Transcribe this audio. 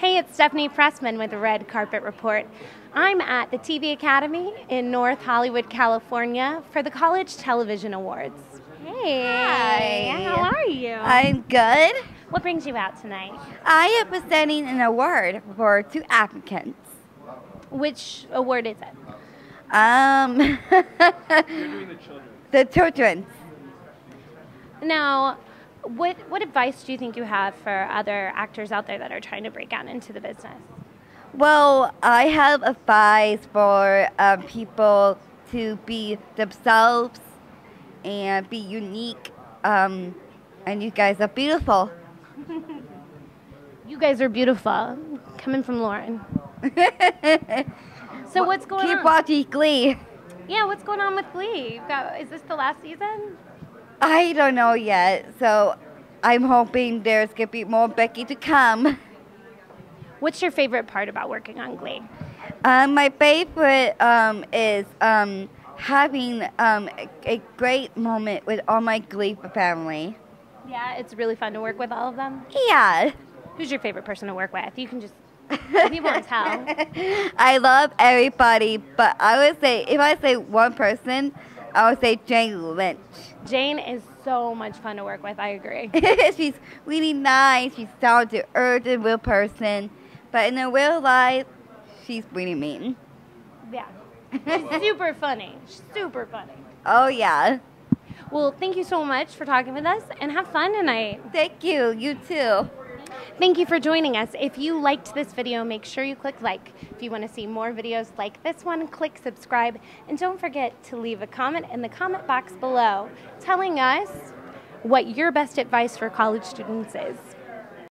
Hey, it's Stephanie Pressman with the Red Carpet Report. I'm at the TV Academy in North Hollywood, California for the College Television Awards. Hey, Hi. how are you? I'm good. what brings you out tonight? I am presenting an award for two applicants. Which award is it? Um, the children. Now, what what advice do you think you have for other actors out there that are trying to break out into the business? Well, I have advice for um, people to be themselves and be unique. Um, and you guys are beautiful. You guys are beautiful, coming from Lauren. So what's going on? Keep watching Glee. Yeah, what's going on with Glee? Got, is this the last season? I don't know yet, so I'm hoping there's gonna be more Becky to come. What's your favorite part about working on Glee? Um, my favorite um, is um, having um, a, great moment with all my Glee family. Yeah, it's really fun to work with all of them. Yeah. Who's your favorite person to work with? You can just, you won't tell. I love everybody, but I would say if I say one person, I would say Jane Lynch. Jane is so much fun to work with. I agree. she's really nice. She's down to earth and real person, but in her real life, she's really mean. Yeah. Super funny. Super funny. Oh yeah. Well, thank you so much for talking with us and have fun tonight. Thank you. You too. Thank you for joining us. If you liked this video, make sure you click like. If you want to see more videos like this one, click subscribe. And don't forget to leave a comment in the comment box below telling us what your best advice for college students is.